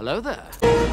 Hello there.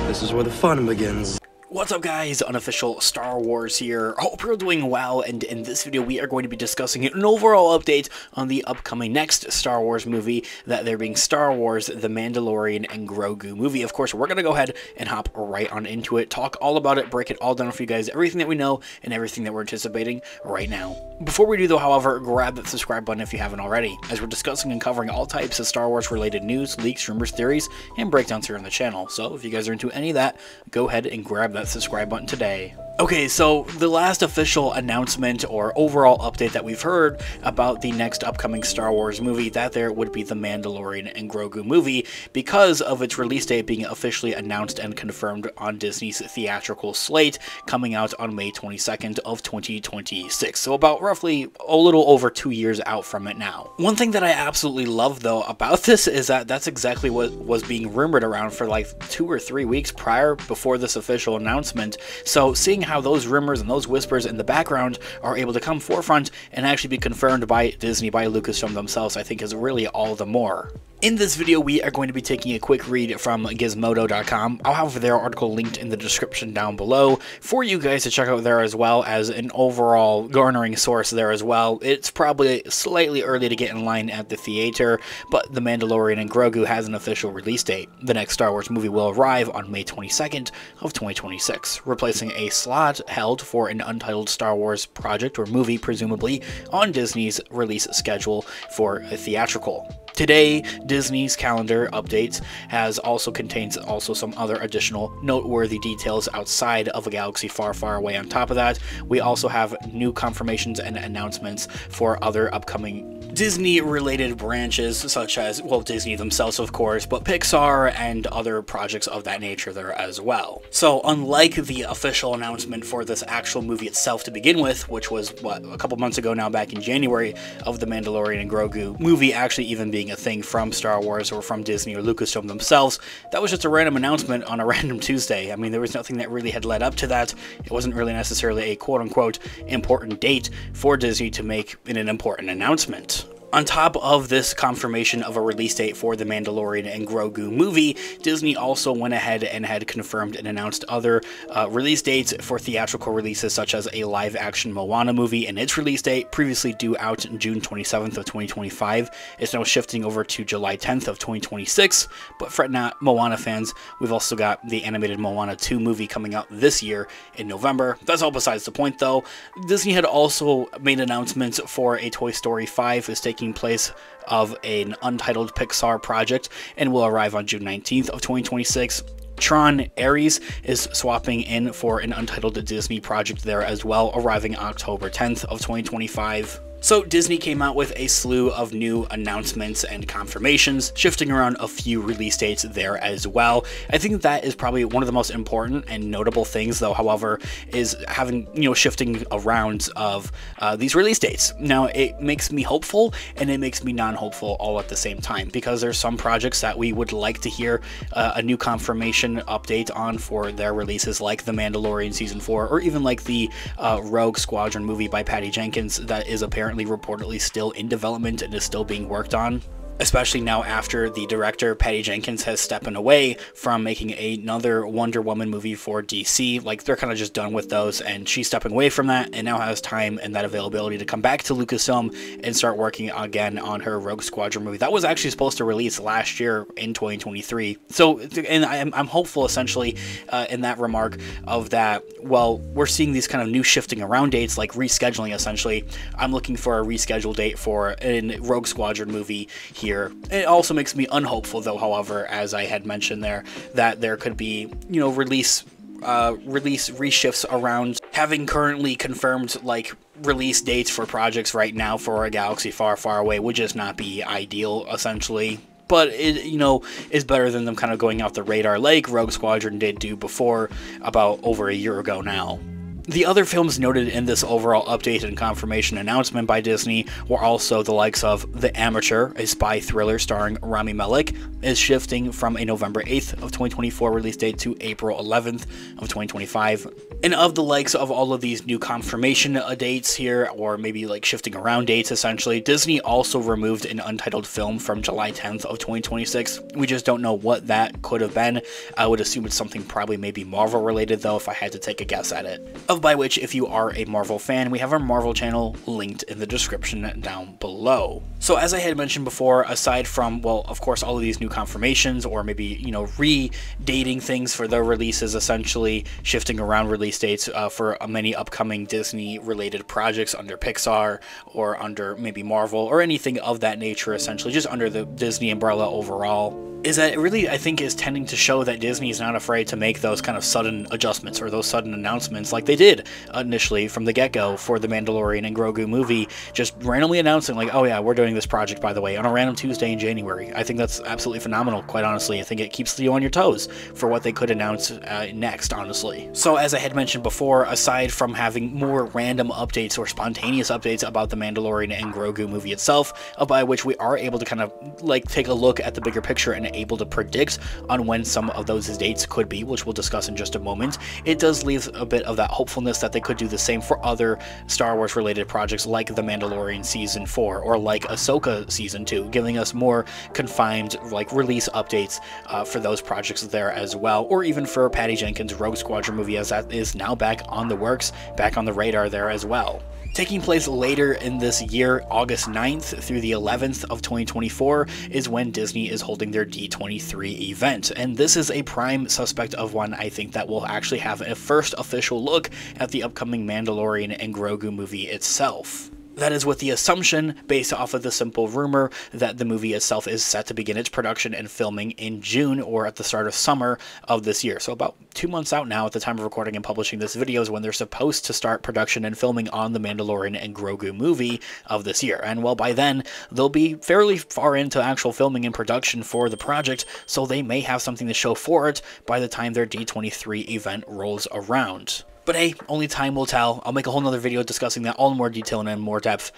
This is where the fun begins. What's up guys, Unofficial Star Wars here. Hope you're doing well, and in this video we are going to be discussing an overall update on the upcoming next Star Wars movie, that there being Star Wars The Mandalorian and Grogu movie. Of course, we're going to go ahead and hop right on into it, talk all about it, break it all down for you guys, everything that we know, and everything that we're anticipating right now. Before we do though, however, grab that subscribe button if you haven't already, as we're discussing and covering all types of Star Wars related news, leaks, rumors, theories, and breakdowns here on the channel. So if you guys are into any of that, go ahead and grab that subscribe button today. Okay, so the last official announcement or overall update that we've heard about the next upcoming Star Wars movie, that there would be the Mandalorian and Grogu movie because of its release date being officially announced and confirmed on Disney's theatrical slate coming out on May 22nd of 2026. So about roughly a little over 2 years out from it now. One thing that I absolutely love though about this is that that's exactly what was being rumored around for like 2 or 3 weeks prior before this official announcement. So seeing how those rumors and those whispers in the background are able to come forefront and actually be confirmed by Disney, by Lucasfilm themselves, I think is really all the more. In this video, we are going to be taking a quick read from Gizmodo.com. I'll have their article linked in the description down below for you guys to check out there as well as an overall garnering source there as well. It's probably slightly early to get in line at the theater, but The Mandalorian and Grogu has an official release date. The next Star Wars movie will arrive on May 22nd of 2026, replacing a slot held for an untitled Star Wars project or movie, presumably, on Disney's release schedule for a theatrical. Today, Disney's calendar updates has also contains also some other additional noteworthy details outside of a galaxy far, far away. On top of that, we also have new confirmations and announcements for other upcoming Disney-related branches, such as, well, Disney themselves, of course, but Pixar and other projects of that nature there as well. So, unlike the official announcement for this actual movie itself to begin with, which was, what, a couple months ago now, back in January, of the Mandalorian and Grogu movie actually even being a thing from Star Wars or from Disney or Lucasfilm themselves, that was just a random announcement on a random Tuesday. I mean, there was nothing that really had led up to that. It wasn't really necessarily a quote-unquote important date for Disney to make an important announcement. On top of this confirmation of a release date for the Mandalorian and Grogu movie, Disney also went ahead and had confirmed and announced other uh, release dates for theatrical releases, such as a live-action Moana movie and its release date, previously due out June 27th of 2025, is now shifting over to July 10th of 2026. But fret not, Moana fans, we've also got the animated Moana 2 movie coming out this year in November. That's all besides the point, though. Disney had also made announcements for a Toy Story 5 is taking taking place of an untitled Pixar project and will arrive on June 19th of 2026. Tron Ares is swapping in for an untitled Disney project there as well, arriving October 10th of 2025. So Disney came out with a slew of new announcements and confirmations, shifting around a few release dates there as well. I think that is probably one of the most important and notable things, though, however, is having, you know, shifting around of uh, these release dates. Now, it makes me hopeful and it makes me non-hopeful all at the same time, because there's some projects that we would like to hear uh, a new confirmation update on for their releases, like The Mandalorian Season 4, or even like the uh, Rogue Squadron movie by Patty Jenkins that is apparently apparently reportedly still in development and is still being worked on especially now after the director Patty Jenkins has stepping away from making another Wonder Woman movie for DC. Like they're kind of just done with those, and she's stepping away from that and now has time and that availability to come back to Lucasfilm and start working again on her Rogue Squadron movie. That was actually supposed to release last year in 2023. So, and I'm, I'm hopeful essentially uh, in that remark of that. Well, we're seeing these kind of new shifting around dates, like rescheduling. Essentially, I'm looking for a rescheduled date for a Rogue Squadron movie here here. It also makes me unhopeful, though, however, as I had mentioned there, that there could be, you know, release uh, release reshifts around having currently confirmed like release dates for projects right now for a galaxy far far away would just not be ideal essentially but it you know is better than them kind of going off the radar like rogue squadron did do before about over a year ago now The other films noted in this overall update and confirmation announcement by Disney were also the likes of The Amateur, a spy thriller starring Rami Malek, is shifting from a November 8th of 2024 release date to April 11th of 2025. And of the likes of all of these new confirmation dates here, or maybe like shifting around dates essentially, Disney also removed an untitled film from July 10th of 2026. We just don't know what that could have been. I would assume it's something probably maybe Marvel related though, if I had to take a guess at it. Of by which, if you are a Marvel fan, we have our Marvel channel linked in the description down below. So as I had mentioned before, aside from, well, of course, all of these new confirmations or maybe, you know, re-dating things for their releases, essentially shifting around release dates uh, for many upcoming Disney-related projects under Pixar or under maybe Marvel or anything of that nature, essentially, just under the Disney umbrella overall is that it really, I think, is tending to show that Disney is not afraid to make those kind of sudden adjustments or those sudden announcements like they did initially from the get go for the Mandalorian and Grogu movie, just randomly announcing, like, oh yeah, we're doing this project, by the way, on a random Tuesday in January. I think that's absolutely phenomenal, quite honestly. I think it keeps you on your toes for what they could announce uh, next, honestly. So, as I had mentioned before, aside from having more random updates or spontaneous updates about the Mandalorian and Grogu movie itself, uh, by which we are able to kind of like take a look at the bigger picture and able to predict on when some of those dates could be, which we'll discuss in just a moment, it does leave a bit of that hopefulness that they could do the same for other Star Wars related projects like The Mandalorian Season 4 or like Ahsoka Season 2, giving us more confined like release updates uh, for those projects there as well, or even for Patty Jenkins' Rogue Squadron movie as that is now back on the works, back on the radar there as well. Taking place later in this year, August 9th through the 11th of 2024, is when Disney is holding their D23 event. And this is a prime suspect of one I think that will actually have a first official look at the upcoming Mandalorian and Grogu movie itself. That is with the assumption, based off of the simple rumor, that the movie itself is set to begin its production and filming in June or at the start of summer of this year. So about two months out now at the time of recording and publishing this video is when they're supposed to start production and filming on the Mandalorian and Grogu movie of this year. And well, by then, they'll be fairly far into actual filming and production for the project, so they may have something to show for it by the time their D23 event rolls around. But hey, only time will tell. I'll make a whole nother video discussing that all in more detail and in more depth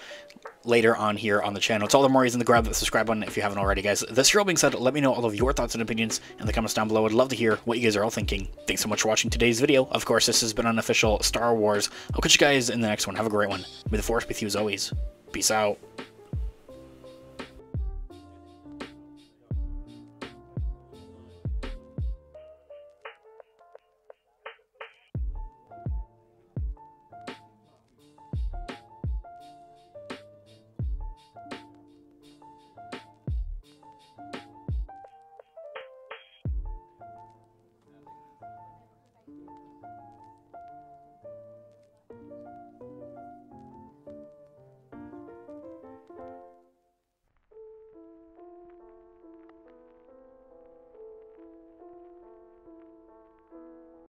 later on here on the channel. It's all the more reason to grab that subscribe button if you haven't already, guys. This all being said, let me know all of your thoughts and opinions in the comments down below. I'd love to hear what you guys are all thinking. Thanks so much for watching today's video. Of course, this has been unofficial Star Wars. I'll catch you guys in the next one. Have a great one. May the Force be with you as always. Peace out.